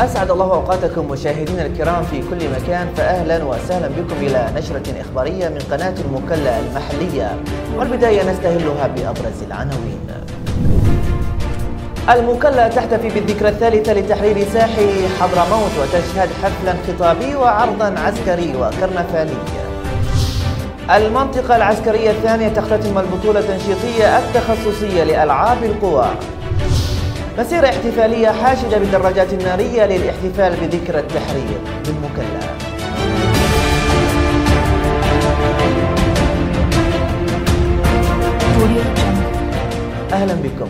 الله أوقاتكم مشاهدينا الكرام في كل مكان فاهلا وسهلا بكم إلى نشرة إخبارية من قناة المكلا المحلية والبداية نستهلها بأبرز العناوين. المكلا تحتفي بالذكرى الثالثة لتحرير ساحل حضرموت وتشهد حفلا خطابي وعرضا عسكري وكرنفالي. المنطقة العسكرية الثانية تختتم البطولة التنشيطية التخصصية لألعاب القوى مسيرة احتفالية حاشدة بالدراجات النارية للاحتفال بذكرى التحرير بالمكلا أهلا بكم.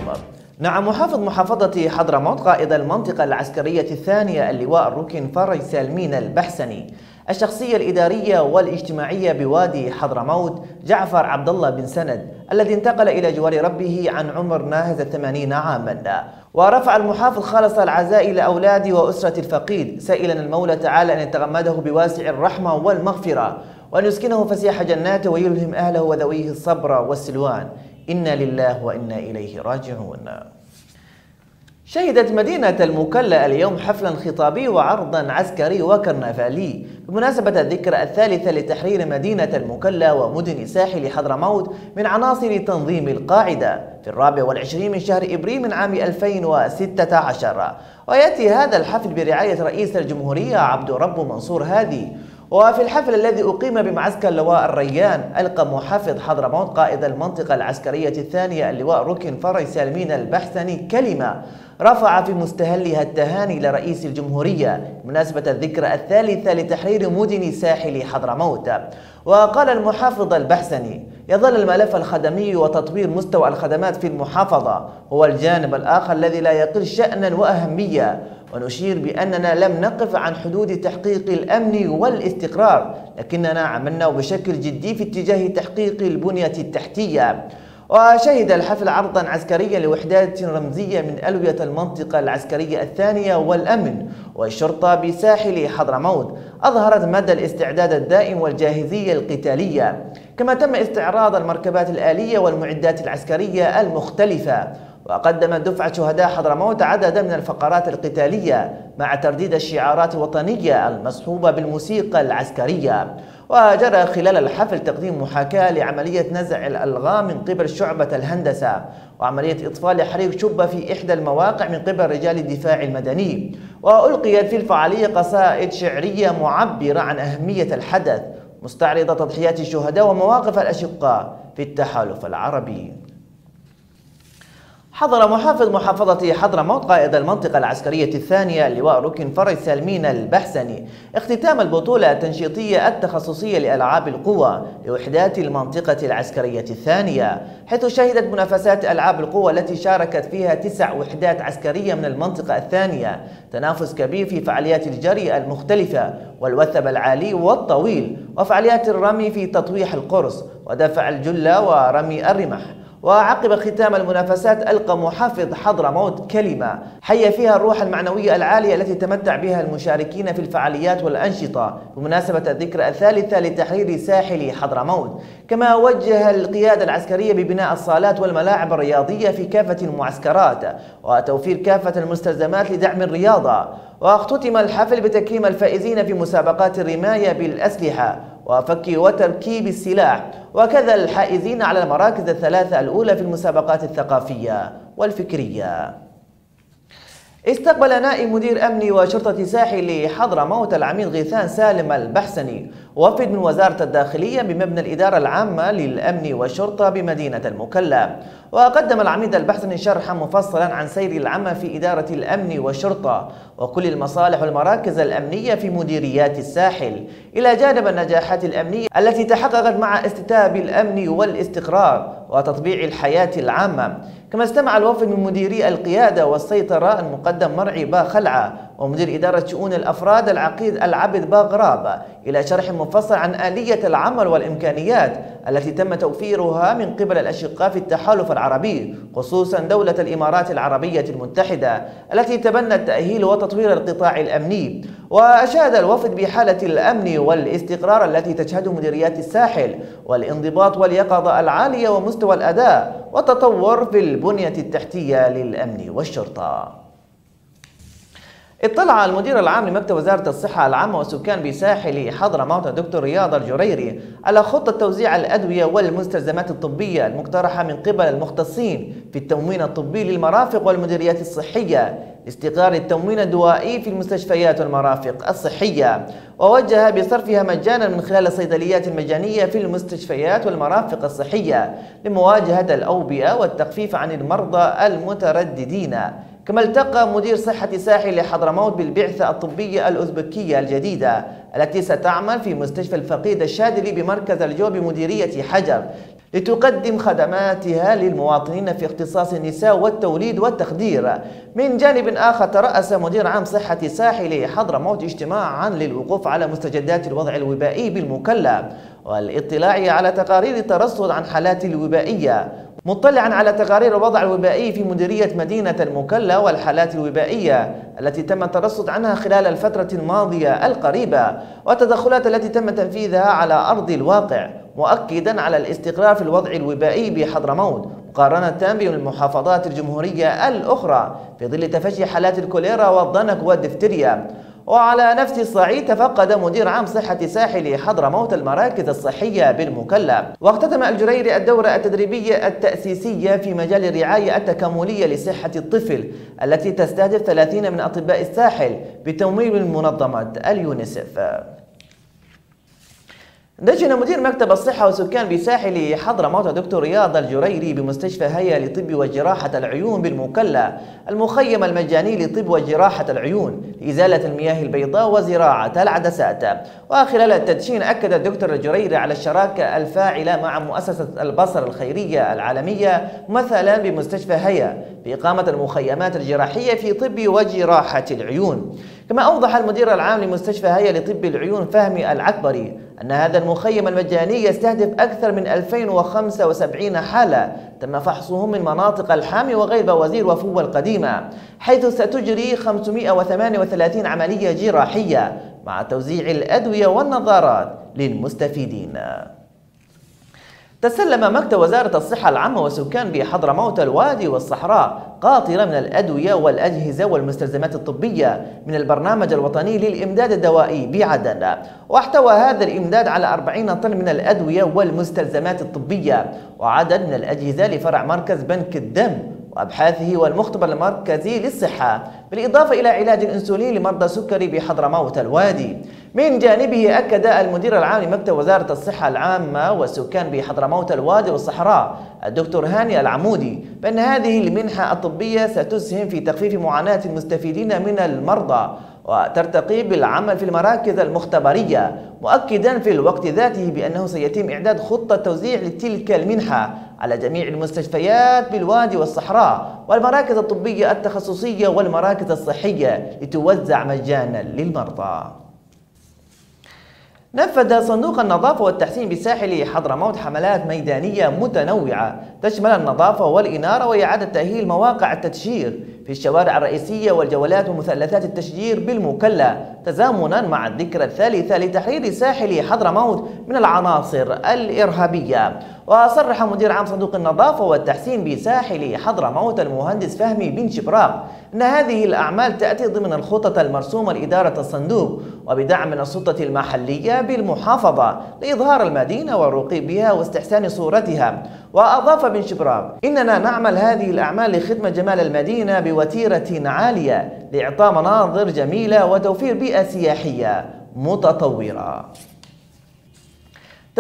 نعم محافظ محافظة حضرموت قائد المنطقة العسكرية الثانية اللواء الركن فرج سالمين البحسني. الشخصية الإدارية والاجتماعية بوادي حضرموت جعفر عبد الله بن سند الذي انتقل إلى جوار ربه عن عمر ناهز الثمانين عاما. ورفع المحافظ خالص العزاء إلى أولاد وأسرة الفقيد. سائلا المولى تعالى أن يتغمده بواسع الرحمة والمغفرة وأن يسكنه فسيح جناته ويلهم أهله وذويه الصبر والسلوان. إنا لله وإنا إليه راجعون. شهدت مدينة المكلا اليوم حفلا خطابي وعرضا عسكري وكرنفالي. بمناسبة الذكرى الثالثة لتحرير مدينة المكلا ومدن ساحل حضرموت من عناصر تنظيم القاعدة في الرابع والعشرين من شهر إبريل من عام 2016 ويأتي هذا الحفل برعاية رئيس الجمهورية عبد رب منصور هادي. وفي الحفل الذي أقيم بمعسكر لواء الريان ألقى محافظ حضرموت قائد المنطقة العسكرية الثانية اللواء ركن فرج سالمين البحثني كلمة رفع في مستهلها التهاني لرئيس الجمهورية بمناسبة الذكرى الثالثة لتحرير مدن ساحل حضرموت وقال المحافظ البحسني يظل الملف الخدمي وتطوير مستوى الخدمات في المحافظة هو الجانب الآخر الذي لا يقل شأنا وأهمية ونشير بأننا لم نقف عن حدود تحقيق الأمن والاستقرار لكننا عملنا بشكل جدي في اتجاه تحقيق البنية التحتية. وشهد الحفل عرضا عسكريا لوحدات رمزية من ألوية المنطقة العسكرية الثانية والأمن والشرطة بساحل حضرموت. أظهرت مدى الاستعداد الدائم والجاهزية القتالية كما تم استعراض المركبات الآلية والمعدات العسكرية المختلفة. وقدمت دفعة شهداء حضرموت عددا من الفقرات القتالية مع ترديد الشعارات الوطنية المصحوبة بالموسيقى العسكرية. وجرى خلال الحفل تقديم محاكاة لعملية نزع الألغام من قبل شعبة الهندسة وعملية إطفاء حريق شبة في إحدى المواقع من قبل رجال الدفاع المدني. وألقيت في الفعالية قصائد شعرية معبرة عن أهمية الحدث مستعرضة تضحيات الشهداء ومواقف الأشقاء في التحالف العربي. حضر محافظ محافظة حضرموت قائد المنطقة العسكرية الثانية اللواء ركن فرج سالمين البحسني. اختتام البطولة التنشيطية التخصصية لألعاب القوى لوحدات المنطقة العسكرية الثانية. حيث شهدت منافسات ألعاب القوى التي شاركت فيها تسع وحدات عسكرية من المنطقة الثانية. تنافس كبير في فعاليات الجري المختلفة والوثب العالي والطويل وفعاليات الرمي في تطويح القرص ودفع الجلة ورمي الرمح وعقب ختام المنافسات ألقى محافظ حضرموت كلمة حي فيها الروح المعنوية العالية التي تمتع بها المشاركين في الفعاليات والأنشطة بمناسبة الذكرى الثالثة لتحرير ساحل حضرموت كما وجه القيادة العسكرية ببناء الصالات والملاعب الرياضية في كافة المعسكرات وتوفير كافة المستلزمات لدعم الرياضة. واختتم الحفل بتكريم الفائزين في مسابقات الرماية بالأسلحة وفك وتركيب السلاح. وكذا الحائزين على المراكز الثلاثة الأولى في المسابقات الثقافية والفكرية. استقبل نائب مدير أمن وشرطة ساحل حضرموت العميد غيثان سالم البحسني. وفد من وزارة الداخلية بمبنى الإدارة العامة للأمن والشرطة بمدينة المكلا. وقدم العميد البحسني شرحا مفصلا عن سير العمل في إدارة الأمن والشرطة وكل المصالح والمراكز الأمنية في مديريات الساحل. إلى جانب النجاحات الأمنية التي تحققت مع استتاب الأمن والاستقرار وتطبيع الحياة العامة. كما استمع الوفد من مديري القيادة والسيطرة المقدم مرعي با خلعة ومدير إدارة شؤون الأفراد العقيد العبد باغراب إلى شرح مفصل عن آلية العمل والإمكانيات التي تم توفيرها من قبل الأشقاء في التحالف العربي خصوصا دولة الإمارات العربية المتحدة التي تبنت تأهيل وتطوير القطاع الأمني. وأشاد الوفد بحالة الأمن والاستقرار التي تشهده مديريات الساحل والانضباط واليقظة العالية ومستوى الأداء والتطور في البنية التحتية للأمن والشرطة. اطلع المدير العام لمكتب وزارة الصحة العامة والسكان بساحل حضرموت الدكتور رياض الجريري على خطة توزيع الأدوية والمستلزمات الطبية المقترحة من قبل المختصين في التموين الطبي للمرافق والمديريات الصحية لاستقرار التموين الدوائي في المستشفيات والمرافق الصحية. ووجه بصرفها مجانا من خلال الصيدليات المجانية في المستشفيات والمرافق الصحية لمواجهة الأوبئة والتخفيف عن المرضى المترددين. كما التقى مدير صحة ساحل حضرموت بالبعثة الطبية الأوزبكية الجديدة التي ستعمل في مستشفى الفقيد الشاذلي بمركز الجو بمديرية حجر لتقدم خدماتها للمواطنين في اختصاص النساء والتوليد والتخدير. من جانب آخر ترأس مدير عام صحة ساحل حضرموت اجتماعا للوقوف على مستجدات الوضع الوبائي بالمكلا والاطلاع على تقارير الترصد عن حالات الوبائية. مطلعا على تقارير الوضع الوبائي في مديرية مدينة المكلا والحالات الوبائية التي تم الترصد عنها خلال الفترة الماضية القريبة والتدخلات التي تم تنفيذها على أرض الواقع مؤكدا على الاستقرار في الوضع الوبائي بحضرموت. مقارنة بالمحافظات الجمهورية الأخرى في ظل تفشي حالات الكوليرا والضنك والدفتريا وعلى نفس الصعيد تفقد مدير عام صحة ساحل حضرموت المراكز الصحية بالمكلا واختتم الجريري الدورة التدريبية التأسيسية في مجال الرعاية التكاملية لصحة الطفل التي تستهدف 30 من أطباء الساحل بتمويل من منظمة اليونيسف. دجن مدير مكتب الصحة والسكان بساحل حضرموت دكتور رياض الجريري بمستشفى هيئة لطب وجراحة العيون بالمكلا المخيم المجاني لطب وجراحة العيون لإزالة المياه البيضاء وزراعة العدسات. وخلال التدشين أكد الدكتور الجريري على الشراكة الفاعلة مع مؤسسة البصر الخيرية العالمية مثلا بمستشفى هيئة بإقامة المخيمات الجراحية في طب وجراحة العيون. كما أوضح المدير العام لمستشفى هيئة لطب العيون فهمي العكبري أن هذا المخيم المجاني يستهدف أكثر من 2075 حالة تم فحصهم من مناطق الحامي وغير بوازير وفوة القديمة حيث ستجري 538 عملية جراحية مع توزيع الأدوية والنظارات للمستفيدين. تسلم مكتب وزارة الصحة العامة والسكان بحضرموت الوادي والصحراء قاطرة من الأدوية والأجهزة والمستلزمات الطبية من البرنامج الوطني للإمداد الدوائي بعدن واحتوى هذا الإمداد على 40 طن من الأدوية والمستلزمات الطبية وعدد من الأجهزة لفرع مركز بنك الدم وأبحاثه والمختبر المركزي للصحة بالإضافة إلى علاج الأنسولين لمرضى السكري بحضرموت الوادي. من جانبه أكد المدير العام لمكتب وزارة الصحة العامة والسكان بحضرموت الوادي والصحراء الدكتور هاني العمودي بأن هذه المنحة الطبية ستسهم في تخفيف معاناة المستفيدين من المرضى وترتقي بالعمل في المراكز المختبرية مؤكدا في الوقت ذاته بأنه سيتم إعداد خطة توزيع لتلك المنحة على جميع المستشفيات بالوادي والصحراء والمراكز الطبية التخصصية والمراكز الصحية لتوزع مجانا للمرضى. نفذ صندوق النظافة والتحسين بساحل حضرموت حملات ميدانية متنوعة. تشمل النظافة والإنارة وإعادة تأهيل مواقع التتشير في الشوارع الرئيسية والجولات ومثلثات التشجير بالمكلا تزامنا مع الذكرى الثالثة لتحرير ساحل حضرموت من العناصر الإرهابية. وصرح مدير عام صندوق النظافة والتحسين بساحل حضرموت المهندس فهمي بن شبراق أن هذه الأعمال تأتي ضمن الخطط المرسومة لإدارة الصندوق وبدعم من السلطة المحلية بالمحافظة لإظهار المدينة والرقي بها واستحسان صورتها. وأضاف بن شبراق إننا نعمل هذه الأعمال لخدمة جمال المدينة بوتيرة عالية لإعطاء مناظر جميلة وتوفير بيئة سياحية متطورة.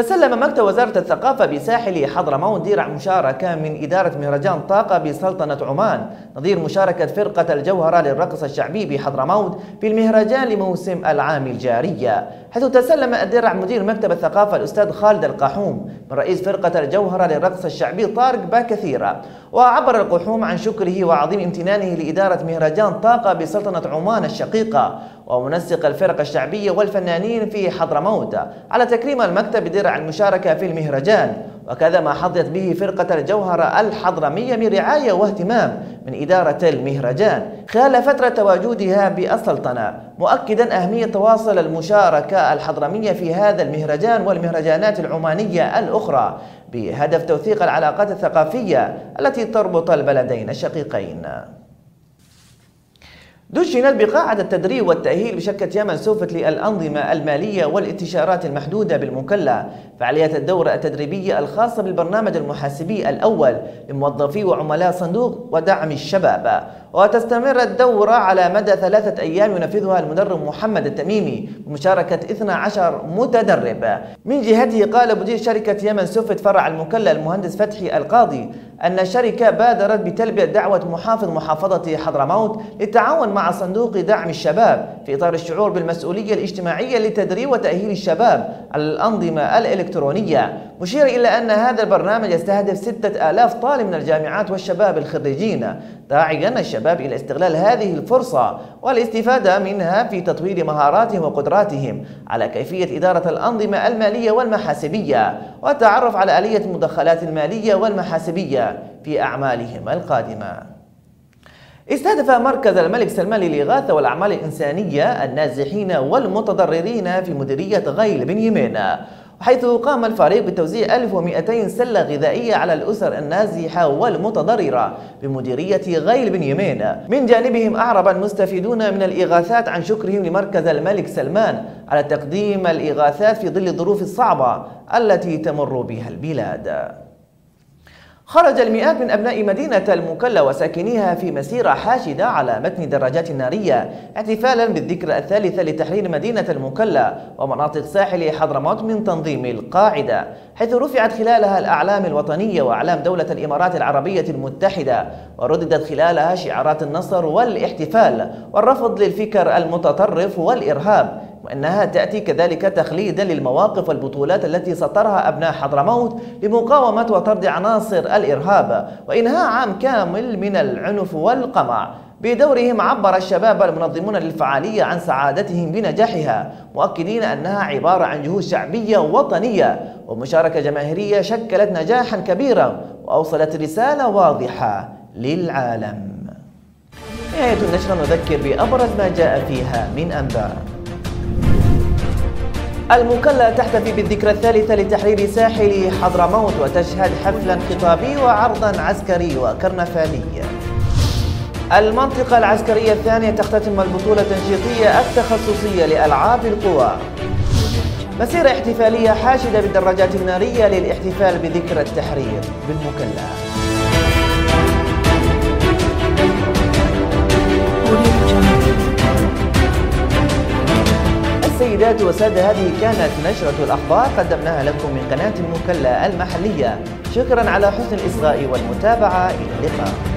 تسلم مكتب وزارة الثقافة بساحل حضرموت درع مشاركة من إدارة مهرجان طاقة بسلطنة عمان. نظير مشاركة فرقة الجوهرة للرقص الشعبي بحضرموت في المهرجان لموسم العام الجارية. حيث تسلم الدرع مدير مكتب الثقافة الأستاذ خالد القحوم من رئيس فرقة الجوهرة للرقص الشعبي طارق باكثيرة. وعبر القحوم عن شكره وعظيم امتنانه لإدارة مهرجان طاقة بسلطنة عمان الشقيقة ومنسق الفرق الشعبية والفنانين في حضرموت على تكريم المكتب بدرع المشاركة في المهرجان. وكذا ما حظيت به فرقة الجوهرة الحضرمية من رعاية واهتمام من إدارة المهرجان خلال فترة تواجدها بالسلطنة مؤكدا أهمية تواصل المشاركة الحضرمية في هذا المهرجان والمهرجانات العمانية الأخرى بهدف توثيق العلاقات الثقافية التي تربط البلدين الشقيقين. دشنت بقاعة التدريب والتأهيل بشركة يمن سوفت للأنظمة المالية والاستشارات المحدودة بالمكلا فعالية الدورة التدريبية الخاصة بالبرنامج المحاسبي الأول لموظفي وعملاء صندوق ودعم الشباب. وتستمر الدورة على مدى ثلاثة أيام ينفذها المدرب محمد التميمي بمشاركة 12 متدرب. من جهته قال مدير شركة يمن سوفت فرع المكلا المهندس فتحي القاضي أن الشركة بادرت بتلبية دعوة محافظ محافظة حضرموت للتعاون مع صندوق دعم الشباب في إطار الشعور بالمسؤولية الاجتماعية لتدريب وتأهيل الشباب على الأنظمة الإلكترونية. مشير إلى أن هذا البرنامج يستهدف ستة آلاف طالب من الجامعات والشباب الخريجين داعيا الشباب إلى استغلال هذه الفرصة والاستفادة منها في تطوير مهاراتهم وقدراتهم على كيفية إدارة الأنظمة المالية والمحاسبية والتعرف على آلية المدخلات المالية والمحاسبية في أعمالهم القادمة. استهدف مركز الملك سلمان للإغاثة والأعمال الإنسانية النازحين والمتضررين في مديرية غيل بن يمين حيث قام الفريق بتوزيع 1200 سلة غذائية على الأسر النازحة والمتضررة بمديرية غيل بن يمين. من جانبهم أعرب المستفيدون من الإغاثات عن شكرهم لمركز الملك سلمان على تقديم الإغاثات في ظل الظروف الصعبة التي تمر بها البلاد. خرج المئات من أبناء مدينة المكلا وساكنيها في مسيرة حاشدة على متن دراجات نارية احتفالا بالذكرى الثالثة لتحرير مدينة المكلا ومناطق ساحل حضرموت من تنظيم القاعدة حيث رفعت خلالها الأعلام الوطنية وأعلام دولة الإمارات العربية المتحدة ورددت خلالها شعارات النصر والاحتفال والرفض للفكر المتطرف والإرهاب. وأنها تأتي كذلك تخليدا للمواقف والبطولات التي سطرها أبناء حضرموت لمقاومة وطرد عناصر الإرهاب وإنهاء عام كامل من العنف والقمع. بدورهم عبر الشباب المنظمون للفعالية عن سعادتهم بنجاحها مؤكدين أنها عبارة عن جهود شعبية وطنية. ومشاركة جماهيرية شكلت نجاحا كبيرا وأوصلت رسالة واضحة للعالم. نهاية النشرة نذكر بأبرز ما جاء فيها من أنباء. المكلا تحتفي بالذكرى الثالثة لتحرير ساحل حضرموت وتشهد حفلا خطابي وعرضا عسكري وكرنفالي المنطقة العسكرية الثانية تختتم البطولة التنشيطية التخصصية لألعاب القوى. مسيرة احتفالية حاشدة بالدراجات النارية للاحتفال بذكرى التحرير بالمكلا. سيداتي وسادة هذه كانت نشرة الأخبار. قدمناها لكم من قناة المكلا المحلية. شكرا على حسن الإصغاء والمتابعة. إلى اللقاء.